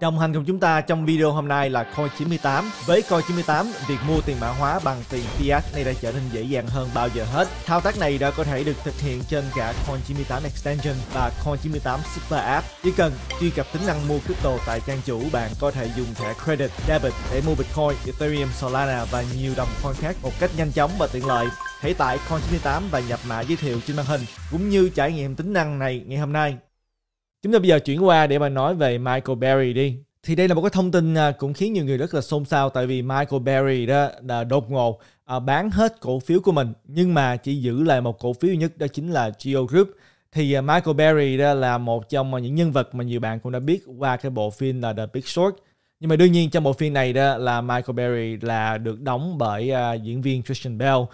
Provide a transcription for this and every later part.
Đồng hành cùng chúng ta trong video hôm nay là Coin98. Với Coin98, việc mua tiền mã hóa bằng tiền fiat này đã trở nên dễ dàng hơn bao giờ hết. Thao tác này đã có thể được thực hiện trên cả Coin98 Extension và Coin98 Super App. Chỉ cần truy cập tính năng mua crypto tại trang chủ, bạn có thể dùng thẻ credit, debit để mua Bitcoin, Ethereum, Solana và nhiều đồng coin khác một cách nhanh chóng và tiện lợi. Hãy tải Coin98 và nhập mã giới thiệu trên màn hình cũng như trải nghiệm tính năng này ngày hôm nay. Chúng ta bây giờ chuyển qua để mà nói về Michael Berry đi. Thì đây là một cái thông tin à, cũng khiến nhiều người rất là xôn xao tại vì Michael Berry đó đã đột ngột à, bán hết cổ phiếu của mình nhưng mà chỉ giữ lại một cổ phiếu nhất đó chính là Geo Group. Thì à, Michael Berry đó là một trong những nhân vật mà nhiều bạn cũng đã biết qua cái bộ phim là The Big Short. Nhưng mà đương nhiên trong bộ phim này đó là Michael Berry là được đóng bởi uh, diễn viên Christian Bale. Uh,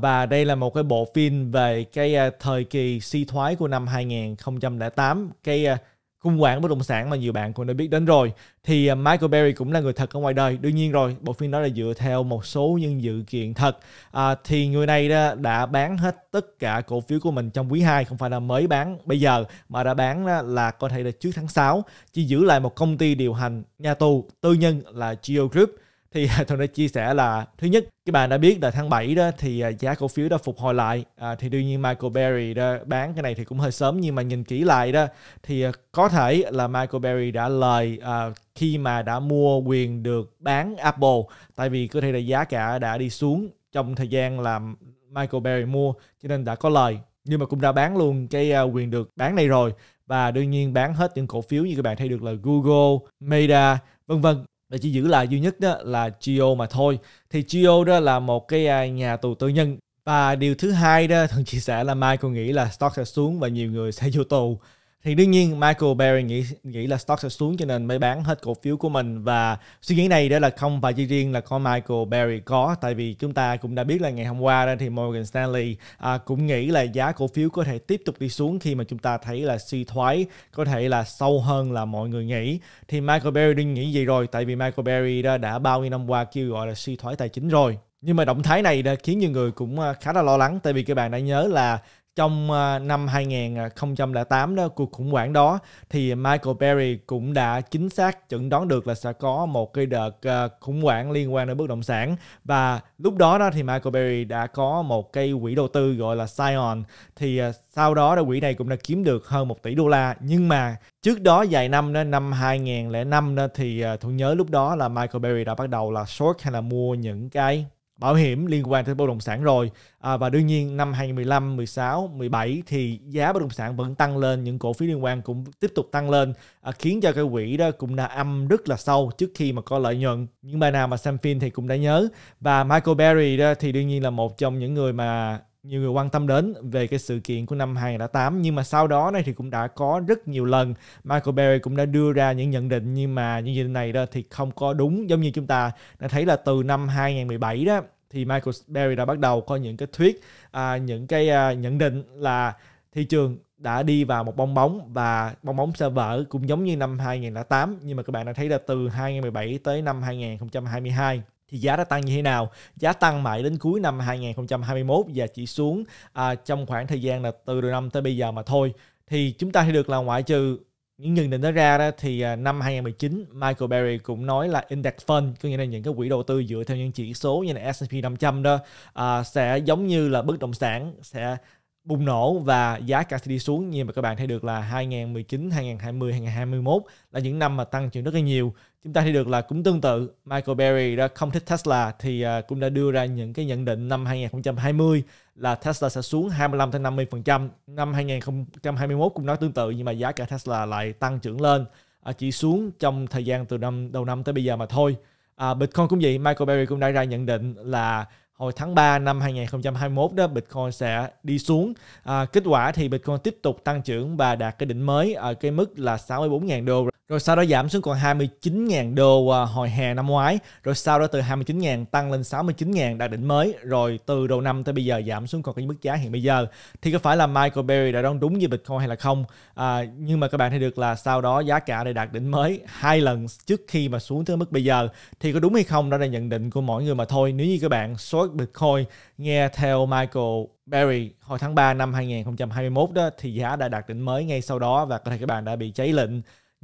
và đây là một cái bộ phim về cái uh, thời kỳ suy thoái của năm 2008 cái uh, khủng hoảng bất động sản mà nhiều bạn cũng đã biết đến rồi. Thì à, Michael Berry cũng là người thật ở ngoài đời. Đương nhiên rồi bộ phim đó là dựa theo một số những dự kiện thật. À, thì người này đã, đã bán hết tất cả cổ phiếu của mình trong quý 2 không phải là mới bán bây giờ mà đã bán là có thể là trước tháng 6 chỉ giữ lại một công ty điều hành nhà tù tư nhân là Geo Group thì à, tôi đã chia sẻ là thứ nhất các bạn đã biết là tháng 7 đó thì à, giá cổ phiếu đã phục hồi lại. À, thì đương nhiên Michael Berry đã bán cái này thì cũng hơi sớm nhưng mà nhìn kỹ lại đó thì à, có thể là Michael Berry đã lời à, khi mà đã mua quyền được bán Apple. Tại vì có thể là giá cả đã đi xuống trong thời gian làm Michael Berry mua cho nên đã có lời. Nhưng mà cũng đã bán luôn cái quyền được bán này rồi. Và đương nhiên bán hết những cổ phiếu như các bạn thấy được là Google, Meta, vân vân để chỉ giữ lại duy nhất đó là Gio mà thôi. Thì Gio đó là một cái à, nhà tù tư nhân. Và điều thứ hai đó thường chia sẻ là Michael nghĩ là stock sẽ xuống và nhiều người sẽ vô tù thì đương nhiên Michael Berry nghĩ nghĩ là stock sẽ xuống cho nên mới bán hết cổ phiếu của mình. Và suy nghĩ này đó là không phải chỉ riêng là có Michael Berry có tại vì chúng ta cũng đã biết là ngày hôm qua đó thì Morgan Stanley à, cũng nghĩ là giá cổ phiếu có thể tiếp tục đi xuống khi mà chúng ta thấy là suy thoái có thể là sâu hơn là mọi người nghĩ. Thì Michael Berry đương nghĩ gì rồi tại vì Michael Berry đó đã bao nhiêu năm qua kêu gọi là suy thoái tài chính rồi. Nhưng mà động thái này đã khiến nhiều người cũng à, khá là lo lắng tại vì các bạn đã nhớ là trong ờ, năm 2008 đó, cuộc khủng hoảng đó, thì Michael Berry cũng đã chính xác chẩn đoán được là sẽ có một cái đợt ờ, khủng hoảng liên quan đến bất động sản. Và lúc đó đó thì Michael Berry đã có một cái quỹ đầu tư gọi là Scion. Thì ờ, sau đó đó quỹ này cũng đã kiếm được hơn một tỷ đô la. Nhưng mà trước đó vài năm đó, năm 2005 đó thì tôi nhớ lúc đó là Michael Berry đã bắt đầu là short hay là mua những cái bảo hiểm liên quan tới bất động sản rồi. À, và đương nhiên năm 2015, 16, 17 thì giá bất động sản vẫn tăng lên những cổ phiếu liên quan cũng tiếp tục tăng lên. À, khiến cho cái quỹ đó cũng đã âm rất là sâu trước khi mà có lợi nhuận. Những bài nào mà xem phim thì cũng đã nhớ. Và Michael Berry đó thì đương nhiên là một trong những người mà nhiều người quan tâm đến về cái sự kiện của năm 2008 nhưng mà sau đó này thì cũng đã có rất nhiều lần Michael Berry cũng đã đưa ra những nhận định nhưng mà những nhận định này đó thì không có đúng. Giống như chúng ta đã thấy là từ năm 2017 đó thì Michael Berry đã bắt đầu có những cái thuyết à, những cái à, nhận định là thị trường đã đi vào một bong bóng và bong bóng sẽ vỡ cũng giống như năm 2008 nhưng mà các bạn đã thấy là từ 2017 tới năm 2022 thì giá đã tăng như thế nào? Giá tăng mãi đến cuối năm 2021 và chỉ xuống à, trong khoảng thời gian là từ đầu năm tới bây giờ mà thôi. Thì chúng ta thấy được là ngoại trừ những nhận định đó ra đó thì à, năm 2019 Michael Berry cũng nói là index fund có nghĩa là những cái quỹ đầu tư dựa theo những chỉ số như là S&P 500 đó à, sẽ giống như là bất động sản sẽ bùng nổ và giá cả sẽ đi xuống như mà các bạn thấy được là 2019, 2020, 2021 là những năm mà tăng trưởng rất là nhiều. Chúng ta thấy được là cũng tương tự Michael Berry đã không thích Tesla thì à, cũng đã đưa ra những cái nhận định năm 2020 là Tesla sẽ xuống 25 tới 50%. Năm 2021 cũng nói tương tự nhưng mà giá cả Tesla lại tăng trưởng lên à, chỉ xuống trong thời gian từ năm đầu năm tới bây giờ mà thôi. À, Bitcoin cũng vậy, Michael Berry cũng đã ra nhận định là hồi tháng 3 năm 2021 đó Bitcoin sẽ đi xuống. À, kết quả thì Bitcoin tiếp tục tăng trưởng và đạt cái đỉnh mới ở cái mức là 64.000 đô rồi sau đó giảm xuống còn 29.000 đô à, hồi hè năm ngoái, rồi sau đó từ 29.000 tăng lên 69.000 đạt đỉnh mới, rồi từ đầu năm tới bây giờ giảm xuống còn cái mức giá hiện bây giờ. Thì có phải là Michael Berry đã đoán đúng với Bitcoin hay là không? À, nhưng mà các bạn thấy được là sau đó giá cả đã đạt đỉnh mới hai lần trước khi mà xuống tới mức bây giờ. Thì có đúng hay không đó là nhận định của mỗi người mà thôi. Nếu như các bạn số gói Bitcoin. Nghe theo Michael Berry, hồi tháng 3 năm 2021 đó, thì giá đã đạt đỉnh mới ngay sau đó và có thể các bạn đã bị cháy lệnh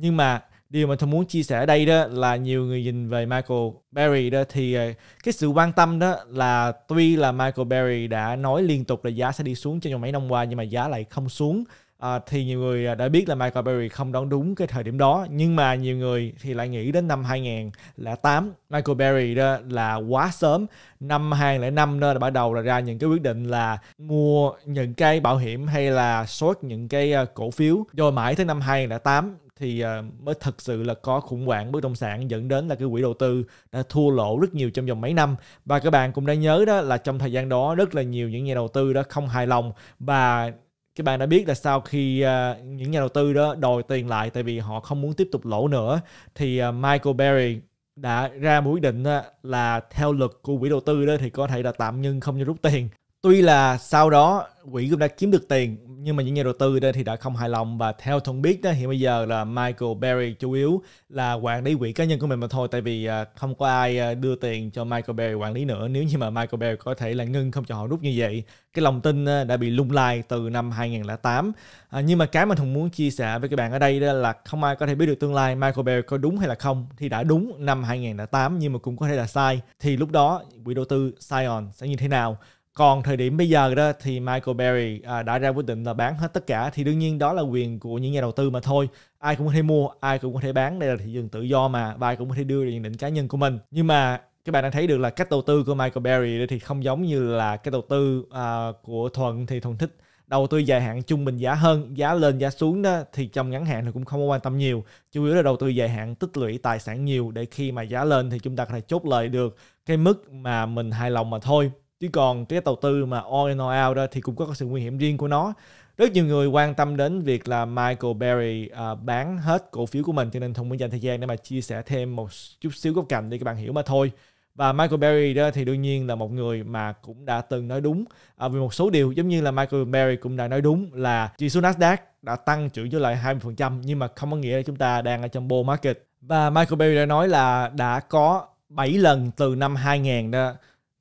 nhưng mà điều mà tôi muốn chia sẻ ở đây đó là nhiều người nhìn về Michael Berry đó thì ờ, cái sự quan tâm đó là tuy là Michael Berry đã nói liên tục là giá sẽ đi xuống trong mấy năm qua nhưng mà giá lại không xuống à, thì nhiều người à, đã biết là Michael Berry không đoán đúng cái thời điểm đó nhưng mà nhiều người thì lại nghĩ đến năm 2008 Michael Berry đó là quá sớm. Năm 2005 đó là bắt đầu là ra những cái quyết định là mua những cái bảo hiểm hay là short những cái à, cổ phiếu. Rồi mãi tới năm 2008 thì à, mới thực sự là có khủng hoảng bất động sản dẫn đến là cái quỹ đầu tư đã thua lỗ rất nhiều trong vòng mấy năm. Và các bạn cũng đã nhớ đó là trong thời gian đó rất là nhiều những nhà đầu tư đó không hài lòng và các bạn đã biết là sau khi uh, những nhà đầu tư đó đòi tiền lại tại vì họ không muốn tiếp tục lỗ nữa thì uh, Michael Berry đã ra một quyết định uh, là theo luật của quỹ đầu tư đó thì có thể là tạm ngưng không cho rút tiền tuy là sau đó quỹ cũng đã kiếm được tiền nhưng mà những nhà đầu tư đây thì đã không hài lòng. Và theo thông biết đó hiện bây giờ là Michael Berry chủ yếu là quản lý quỹ cá nhân của mình mà thôi. Tại vì à, không có ai à, đưa tiền cho Michael Berry quản lý nữa. Nếu như mà Michael Berry có thể là ngưng không cho họ rút như vậy cái lòng tin à, đã bị lung lay từ năm 2008 à, nhưng mà cái mà Thùng muốn chia sẻ với các bạn ở đây đó là không ai có thể biết được tương lai Michael Berry có đúng hay là không. Thì đã đúng năm 2008 nhưng mà cũng có thể là sai. Thì lúc đó quỹ đầu tư Sion sẽ như thế nào? Còn thời điểm bây giờ đó thì Michael Berry à, đã ra quyết định là bán hết tất cả. Thì đương nhiên đó là quyền của những nhà đầu tư mà thôi. Ai cũng có thể mua ai cũng có thể bán. Đây là thị trường tự do mà và ai cũng có thể đưa ra nhận định cá nhân của mình. Nhưng mà các bạn đã thấy được là cách đầu tư của Michael Berry thì không giống như là cái đầu tư à, của Thuận. Thì Thuận thích đầu tư dài hạn trung bình giá hơn giá lên giá xuống đó thì trong ngắn hạn thì cũng không quan tâm nhiều. Chủ yếu là đầu tư dài hạn tích lũy tài sản nhiều để khi mà giá lên thì chúng ta có thể chốt lời được cái mức mà mình hài lòng mà thôi chứ còn cái đầu tư mà all in all out đó thì cũng có sự nguy hiểm riêng của nó. Rất nhiều người quan tâm đến việc là Michael Berry uh, bán hết cổ phiếu của mình cho nên thông muốn dành thời gian để mà chia sẻ thêm một chút xíu góc cạnh để các bạn hiểu mà thôi. Và Michael Berry đó thì đương nhiên là một người mà cũng đã từng nói đúng. À, vì một số điều giống như là Michael Berry cũng đã nói đúng là chỉ số Nasdaq đã tăng trưởng trở lại 20% nhưng mà không có nghĩa là chúng ta đang ở trong bull market. Và Michael Berry đã nói là đã có 7 lần từ năm 2000 đó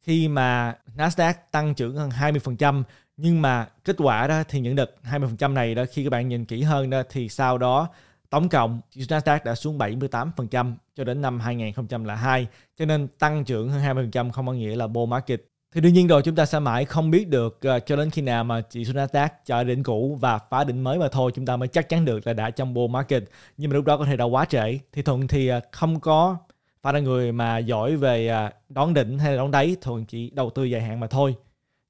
khi mà Nasdaq tăng trưởng hơn 20% nhưng mà kết quả đó thì những đợt 20% này đó khi các bạn nhìn kỹ hơn đó thì sau đó tổng cộng Nasdaq đã xuống 78% cho đến năm 2002 cho nên tăng trưởng hơn 20% không có nghĩa là bull market. Thì đương nhiên rồi chúng ta sẽ mãi không biết được uh, cho đến khi nào mà chỉ số Nasdaq trở đỉnh cũ và phá đỉnh mới mà thôi chúng ta mới chắc chắn được là đã trong bull market. Nhưng mà lúc đó có thể đã quá trễ. Thì thuận thì uh, không có phải là người mà giỏi về à, đón đỉnh hay là đón đáy, thường chỉ đầu tư dài hạn mà thôi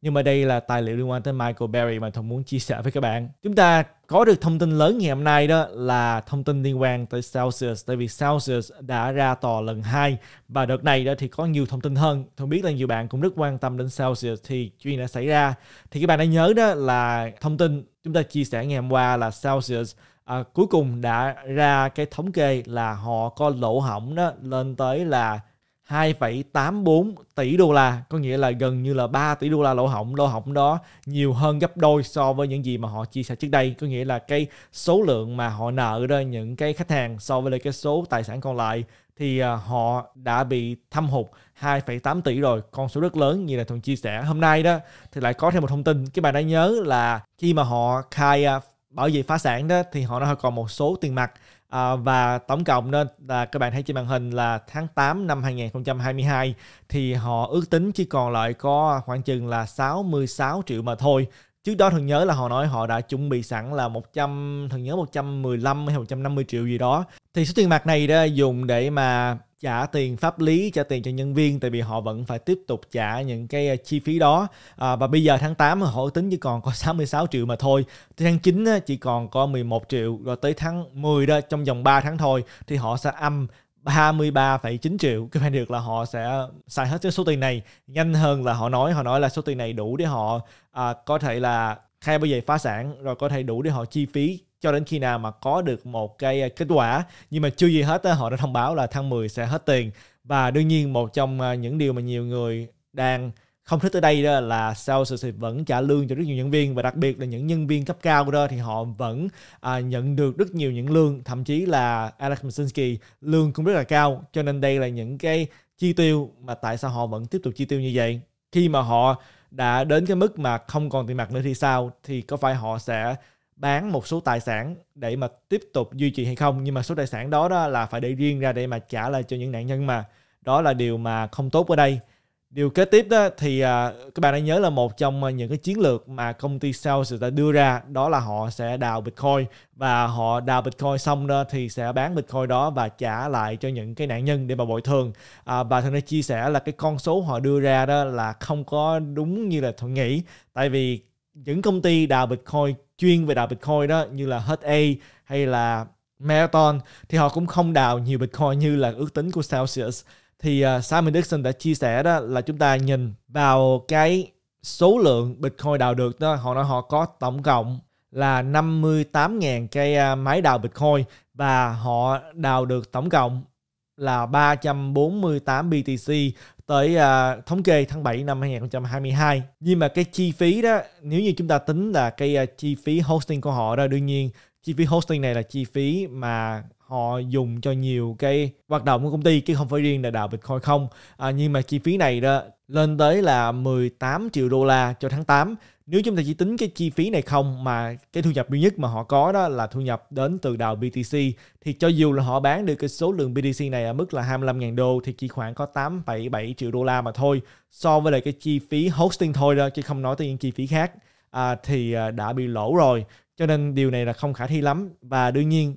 nhưng mà đây là tài liệu liên quan tới Michael Berry mà Thuận muốn chia sẻ với các bạn. Chúng ta có được thông tin lớn ngày hôm nay đó là thông tin liên quan tới Celsius tại vì Celsius đã ra tòa lần 2 và đợt này đó thì có nhiều thông tin hơn. Thuận biết là nhiều bạn cũng rất quan tâm đến Celsius thì chuyện đã xảy ra. Thì các bạn đã nhớ đó là thông tin chúng ta chia sẻ ngày hôm qua là Celsius à, cuối cùng đã ra cái thống kê là họ có lỗ hỏng đó lên tới là 2,84 tỷ đô la có nghĩa là gần như là 3 tỷ đô la lỗ hỏng lỗ hỏng đó nhiều hơn gấp đôi so với những gì mà họ chia sẻ trước đây. Có nghĩa là cái số lượng mà họ nợ ra những cái khách hàng so với lại cái số tài sản còn lại thì à, họ đã bị thâm hụt 2,8 tỷ rồi. Con số rất lớn như là thuận chia sẻ hôm nay đó. Thì lại có thêm một thông tin các bạn đã nhớ là khi mà họ khai à, bảo vệ phá sản đó thì họ đã còn một số tiền mặt. À, và tổng cộng đó là các bạn thấy trên màn hình là tháng 8 năm 2022 thì họ ước tính chỉ còn lại có khoảng chừng là 66 triệu mà thôi. Trước đó thường nhớ là họ nói họ đã chuẩn bị sẵn là 100 thường nhớ 115 hay 150 triệu gì đó. Thì số tiền mặt này đó dùng để mà trả tiền pháp lý trả tiền cho nhân viên tại vì họ vẫn phải tiếp tục trả những cái à, chi phí đó. À, và bây giờ tháng 8 họ tính chỉ còn có 66 triệu mà thôi. Tới tháng 9 chỉ còn có 11 triệu rồi tới tháng 10 đó trong vòng 3 tháng thôi thì họ sẽ âm 33,9 triệu. Cái phải được là họ sẽ xài hết cái số tiền này. Nhanh hơn là họ nói họ nói là số tiền này đủ để họ à, có thể là khai bây giờ phá sản rồi có thể đủ để họ chi phí cho đến khi nào mà có được một cái à, kết quả. Nhưng mà chưa gì hết họ đã thông báo là tháng 10 sẽ hết tiền. Và đương nhiên một trong à, những điều mà nhiều người đang không thích ở đây đó là sales vẫn trả lương cho rất nhiều nhân viên. Và đặc biệt là những nhân viên cấp cao đó thì họ vẫn à, nhận được rất nhiều những lương. Thậm chí là Alex Masinski lương cũng rất là cao. Cho nên đây là những cái chi tiêu mà tại sao họ vẫn tiếp tục chi tiêu như vậy. Khi mà họ đã đến cái mức mà không còn tiền mặt nữa thì sao? Thì có phải họ sẽ bán một số tài sản để mà tiếp tục duy trì hay không. Nhưng mà số tài sản đó đó là phải để riêng ra để mà trả lại cho những nạn nhân mà đó là điều mà không tốt ở đây. Điều kế tiếp đó thì à, các bạn đã nhớ là một trong những cái chiến lược mà công ty sales đã đưa ra đó là họ sẽ đào bitcoin. Và họ đào bitcoin xong đó thì sẽ bán bitcoin đó và trả lại cho những cái nạn nhân để mà bồi thường. À, và thường chia sẻ là cái con số họ đưa ra đó là không có đúng như là thuận nghĩ. Tại vì những công ty đào bitcoin chuyên về đào bitcoin đó như là HA hay là Marathon thì họ cũng không đào nhiều bitcoin như là ước tính của Celsius. Thì uh, Simon Dixon đã chia sẻ đó là chúng ta nhìn vào cái số lượng Bitcoin đào được đó họ nói họ có tổng cộng là 58.000 cái uh, máy đào Bitcoin và họ đào được tổng cộng là 348 BTC tới uh, thống kê tháng 7 năm 2022. Nhưng mà cái chi phí đó nếu như chúng ta tính là cái uh, chi phí hosting của họ đó đương nhiên chi phí hosting này là chi phí mà họ dùng cho nhiều cái hoạt động của công ty chứ không phải riêng là đào Bitcoin không. À, nhưng mà chi phí này đó lên tới là 18 triệu đô la cho tháng 8 nếu chúng ta chỉ tính cái chi phí này không mà cái thu nhập duy nhất mà họ có đó là thu nhập đến từ đào BTC thì cho dù là họ bán được cái số lượng BTC này ở mức là 25.000 đô thì chỉ khoảng có 8,7 triệu đô la mà thôi so với lại cái chi phí hosting thôi đó chứ không nói tới những chi phí khác. À, thì à, đã bị lỗ rồi cho nên điều này là không khả thi lắm. Và đương nhiên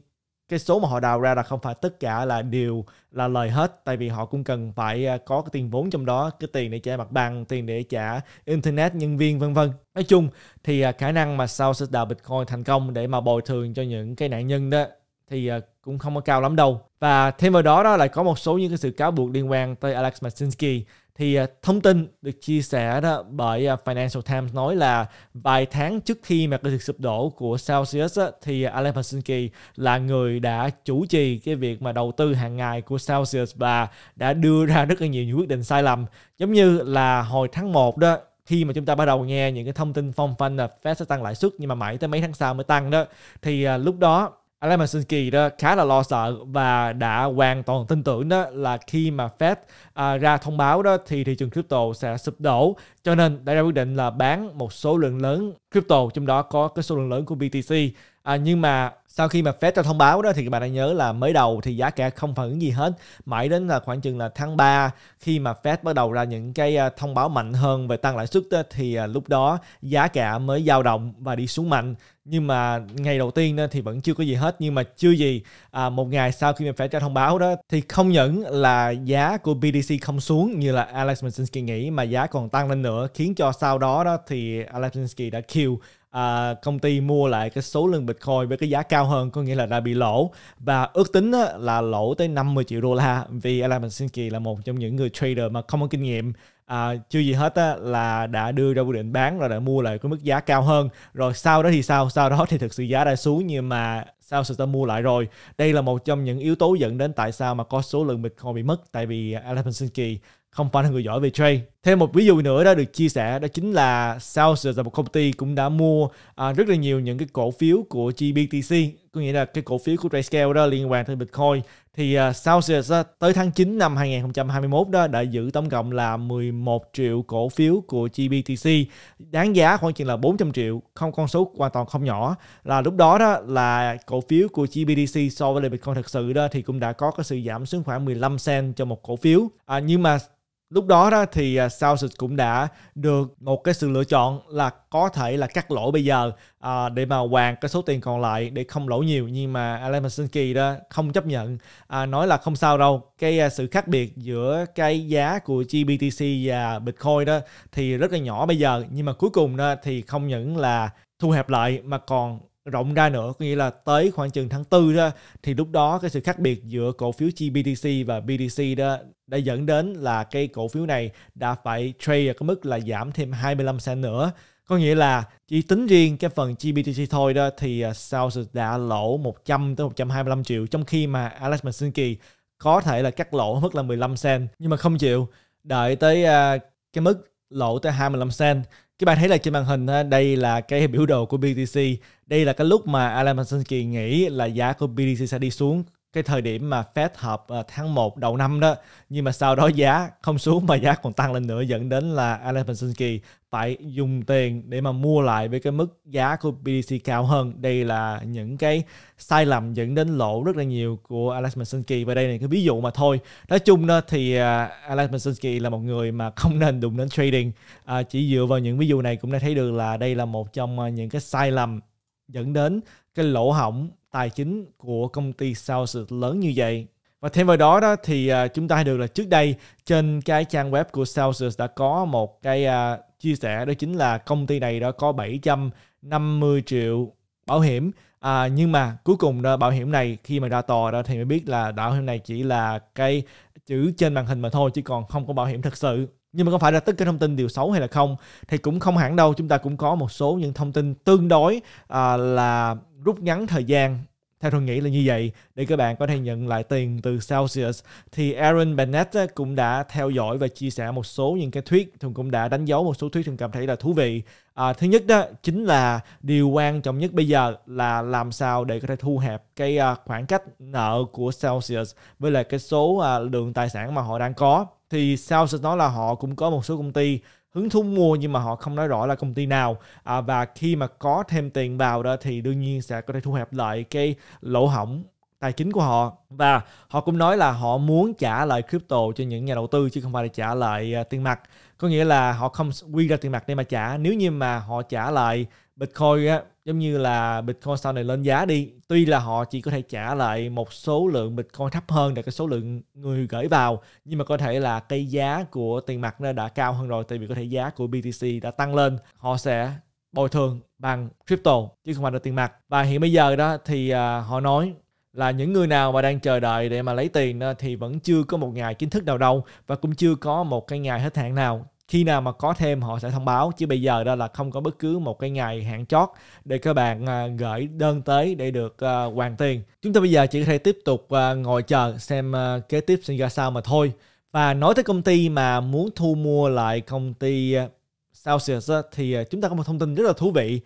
cái số mà họ đào ra là không phải tất cả là đều là lời hết, tại vì họ cũng cần phải à, có cái tiền vốn trong đó, cái tiền để trả mặt bằng, tiền để trả internet, nhân viên, vân vân. Nói chung thì à, khả năng mà sau sẽ đào bitcoin thành công để mà bồi thường cho những cái nạn nhân đó thì à, cũng không có cao lắm đâu. Và thêm vào đó đó lại có một số những cái sự cáo buộc liên quan tới Alex Masinski thì à, thông tin được chia sẻ đó bởi à, Financial Times nói là vài tháng trước khi mà cái sự sụp đổ của Celsius á, thì Alan Helsinki là người đã chủ trì cái việc mà đầu tư hàng ngày của Celsius và đã đưa ra rất là nhiều những quyết định sai lầm. Giống như là hồi tháng 1 đó khi mà chúng ta bắt đầu nghe những cái thông tin phong phanh là Fed sẽ tăng lãi suất nhưng mà mãi tới mấy tháng sau mới tăng đó thì à, lúc đó Alex Masinski đó khá là lo sợ và đã hoàn toàn tin tưởng đó là khi mà Fed à, ra thông báo đó thì thị trường crypto sẽ sụp đổ. Cho nên đã ra quyết định là bán một số lượng lớn crypto trong đó có cái số lượng lớn của BTC à, nhưng mà sau khi mà Fed ra thông báo đó thì các bạn hãy nhớ là mới đầu thì giá cả không phản ứng gì hết. Mãi đến là khoảng chừng là tháng 3 khi mà Fed bắt đầu ra những cái à, thông báo mạnh hơn về tăng lãi suất đó, thì à, lúc đó giá cả mới dao động và đi xuống mạnh. Nhưng mà ngày đầu tiên đó thì vẫn chưa có gì hết. Nhưng mà chưa gì à, một ngày sau khi mà Fed ra thông báo đó thì không những là giá của BTC không xuống như là Alex Masinski nghĩ mà giá còn tăng lên nữa khiến cho sau đó đó thì Alex Masinski đã kill à, công ty mua lại cái số lượng Bitcoin với cái giá cao hơn có nghĩa là đã bị lỗ. Và ước tính á, là lỗ tới 50 triệu đô la vì Alan Masinski là một trong những người trader mà không có kinh nghiệm. À, chưa gì hết á, là đã đưa ra quyết định bán rồi đã mua lại cái mức giá cao hơn. Rồi sau đó thì sao? Sau đó thì thực sự giá đã xuống nhưng mà sao sự ta mua lại rồi? Đây là một trong những yếu tố dẫn đến tại sao mà có số lượng bitcoin bị mất tại vì Alan Masinski không phải là người giỏi về trade. Thêm một ví dụ nữa đó được chia sẻ đó chính là Celsius là một công ty cũng đã mua à, rất là nhiều những cái cổ phiếu của GBTC, có nghĩa là cái cổ phiếu của Grayscale đó liên quan tới Bitcoin. Thì uh, Celsius uh, tới tháng 9 năm 2021 đó đã giữ tổng cộng là 11 triệu cổ phiếu của GBTC, đáng giá khoảng chừng là 400 triệu, không con số hoàn toàn không nhỏ. Là lúc đó đó là cổ phiếu của GBTC so với lại Bitcoin thực sự đó thì cũng đã có cái sự giảm xuống khoảng 15 cent cho một cổ phiếu. À, nhưng mà lúc đó đó thì à, Celsius cũng đã được một cái sự lựa chọn là có thể là cắt lỗ bây giờ à, để mà hoàn cái số tiền còn lại để không lỗ nhiều. Nhưng mà Alan Masinski đó không chấp nhận. À, nói là không sao đâu. Cái à, sự khác biệt giữa cái giá của GBTC và Bitcoin đó thì rất là nhỏ bây giờ. Nhưng mà cuối cùng đó thì không những là thu hẹp lại mà còn rộng ra nữa có nghĩa là tới khoảng chừng tháng 4 đó thì lúc đó cái sự khác biệt giữa cổ phiếu GBTC và BTC đó đã dẫn đến là cái cổ phiếu này đã phải trade ở cái mức là giảm thêm 25 cent nữa. Có nghĩa là chỉ tính riêng cái phần GBTC thôi đó thì uh, đã lỗ 100 tới 125 triệu trong khi mà Alex Masinski có thể là cắt lỗ mức là 15 cent nhưng mà không chịu. Đợi tới uh, cái mức lỗ tới 25 cent các bạn thấy là trên màn hình đây là cái biểu đồ của BTC đây là cái lúc mà Alan Masinski nghĩ là giá của BTC sẽ đi xuống cái thời điểm mà Fed họp ờ, tháng 1 đầu năm đó nhưng mà sau đó giá không xuống mà giá còn tăng lên nữa dẫn đến là Alex Mashinsky phải dùng tiền để mà mua lại với cái mức giá của BTC cao hơn. Đây là những cái sai lầm dẫn đến lỗ rất là nhiều của Alex Mashinsky và đây là cái ví dụ mà thôi. Nói chung đó thì ờ, Alex Mashinsky là một người mà không nên đụng đến trading. À, chỉ dựa vào những ví dụ này cũng đã thấy được là đây là một trong những cái sai lầm dẫn đến cái lỗ hỏng tài chính của công ty Celsius lớn như vậy. Và thêm vào đó đó thì uh, chúng ta thấy được là trước đây trên cái trang web của Celsius đã có một cái uh, chia sẻ đó chính là công ty này đã có 750 triệu bảo hiểm à, nhưng mà cuối cùng đó, bảo hiểm này khi mà ra tòa đó thì mới biết là bảo hiểm này chỉ là cái chữ trên màn hình mà thôi chứ còn không có bảo hiểm thật sự nhưng mà có phải là tất cả thông tin đều xấu hay là không? Thì cũng không hẳn đâu chúng ta cũng có một số những thông tin tương đối uh, là rút ngắn thời gian theo tôi nghĩ là như vậy. Để các bạn có thể nhận lại tiền từ Celsius thì Aaron Bennett cũng đã theo dõi và chia sẻ một số những cái thuyết thường cũng đã đánh dấu một số thuyết thường cảm thấy là thú vị. À, thứ nhất đó chính là điều quan trọng nhất bây giờ là làm sao để có thể thu hẹp cái uh, khoảng cách nợ của Celsius với lại cái số uh, lượng tài sản mà họ đang có. Thì Celsius nói là họ cũng có một số công ty hứng thú mua nhưng mà họ không nói rõ là công ty nào. À, và khi mà có thêm tiền vào đó thì đương nhiên sẽ có thể thu hẹp lại cái lỗ hỏng tài chính của họ. Và họ cũng nói là họ muốn trả lại crypto cho những nhà đầu tư chứ không phải là trả lại uh, tiền mặt. Có nghĩa là họ không quy ra tiền mặt để mà trả. Nếu như mà họ trả lại Bitcoin á, giống như là Bitcoin sau này lên giá đi. Tuy là họ chỉ có thể trả lại một số lượng Bitcoin thấp hơn là cái số lượng người gửi vào nhưng mà có thể là cái giá của tiền mặt nó đã cao hơn rồi tại vì có thể giá của BTC đã tăng lên họ sẽ bồi thường bằng crypto chứ không phải là tiền mặt. Và hiện bây giờ đó thì uh, họ nói là những người nào mà đang chờ đợi để mà lấy tiền đó, thì vẫn chưa có một ngày chính thức nào đâu và cũng chưa có một cái ngày hết hạn nào khi nào mà có thêm họ sẽ thông báo, chứ bây giờ đó là không có bất cứ một cái ngày hạn chót để các bạn à, gửi đơn tới để được à, hoàn tiền. Chúng ta bây giờ chỉ có thể tiếp tục à, ngồi chờ xem kế tiếp sẽ ra sao mà thôi. Và nói tới công ty mà muốn thu mua lại công ty Celsius thì chúng ta có một thông tin rất là thú vị.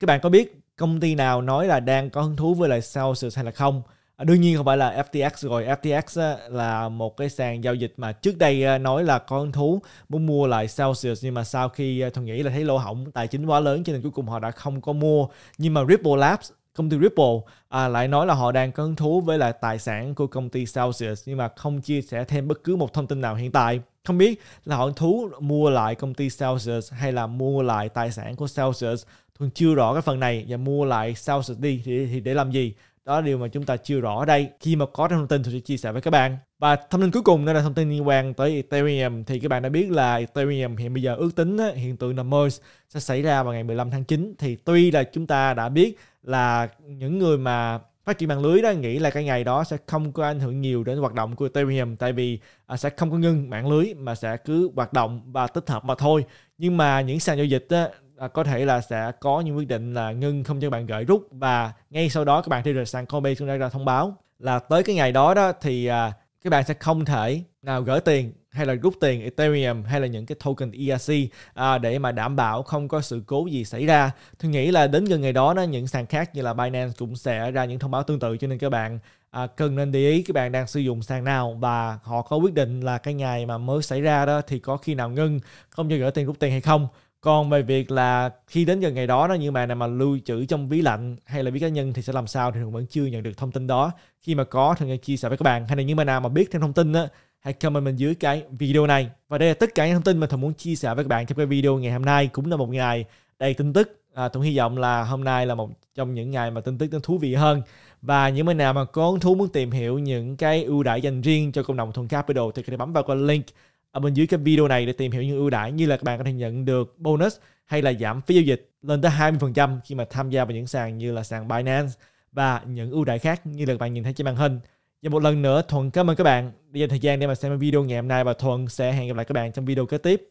Các bạn có biết công ty nào nói là đang có hứng thú với lại Celsius hay là không? À, đương nhiên không phải là FTX rồi. FTX là một cái sàn giao dịch mà trước đây à, nói là con thú muốn mua lại Celsius nhưng mà sau khi à, tôi nghĩ là thấy lỗ hỏng tài chính quá lớn cho nên cuối cùng họ đã không có mua. Nhưng mà Ripple Labs công ty Ripple à, lại nói là họ đang có hứng thú với lại tài sản của công ty Celsius nhưng mà không chia sẻ thêm bất cứ một thông tin nào hiện tại. Không biết là họ hứng thú mua lại công ty Celsius hay là mua lại tài sản của Celsius. Thường chưa rõ cái phần này và mua lại Celsius đi thì, thì để làm gì? Đó là điều mà chúng ta chưa rõ ở đây. Khi mà có thông tin tôi sẽ chia sẻ với các bạn. Và thông tin cuối cùng đó là thông tin liên quan tới Ethereum. Thì các bạn đã biết là Ethereum hiện bây giờ ước tính hiện tượng là Merge sẽ xảy ra vào ngày 15 tháng 9 thì tuy là chúng ta đã biết là những người mà phát triển mạng lưới đó nghĩ là cái ngày đó sẽ không có ảnh hưởng nhiều đến hoạt động của Ethereum tại vì à, sẽ không có ngưng mạng lưới mà sẽ cứ hoạt động và tích hợp mà thôi. Nhưng mà những sàn giao dịch á, à, có thể là sẽ có những quyết định là ngưng không cho bạn gửi rút và ngay sau đó các bạn đi sàn Coinbase cũng đã ra thông báo là tới cái ngày đó đó thì à, các bạn sẽ không thể nào gửi tiền hay là rút tiền Ethereum hay là những cái token ERC à, để mà đảm bảo không có sự cố gì xảy ra. Tôi nghĩ là đến gần ngày đó đó những sàn khác như là Binance cũng sẽ ra những thông báo tương tự cho nên các bạn à, cần nên để ý các bạn đang sử dụng sàn nào và họ có quyết định là cái ngày mà mới xảy ra đó thì có khi nào ngưng không cho gửi tiền rút tiền hay không còn về việc là khi đến gần ngày đó nó như mà nào mà lưu trữ trong ví lạnh hay là ví cá nhân thì sẽ làm sao thì thường vẫn chưa nhận được thông tin đó. Khi mà có thường chia sẻ với các bạn. Hay là những bạn nào mà biết thêm thông tin á hãy comment bên dưới cái video này. Và đây là tất cả những thông tin mà thường muốn chia sẻ với các bạn trong cái video ngày hôm nay cũng là một ngày đầy tin tức. À, tôi hy vọng là hôm nay là một trong những ngày mà tin tức nó thú vị hơn. Và những bạn nào mà có hứng thú muốn tìm hiểu những cái ưu đãi dành riêng cho cộng đồng thuần capital thì có thể bấm vào cái link ở bên dưới cái video này để tìm hiểu những ưu đãi như là các bạn có thể nhận được bonus hay là giảm phí giao dịch lên tới 20% khi mà tham gia vào những sàn như là sàn Binance và những ưu đãi khác như là các bạn nhìn thấy trên màn hình. Và một lần nữa, Thuận cảm ơn các bạn đã dành thời gian để mà xem video ngày hôm nay và Thuận sẽ hẹn gặp lại các bạn trong video kế tiếp.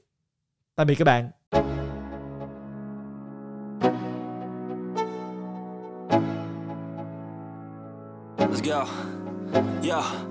Tạm biệt các bạn. Let's go. Yeah.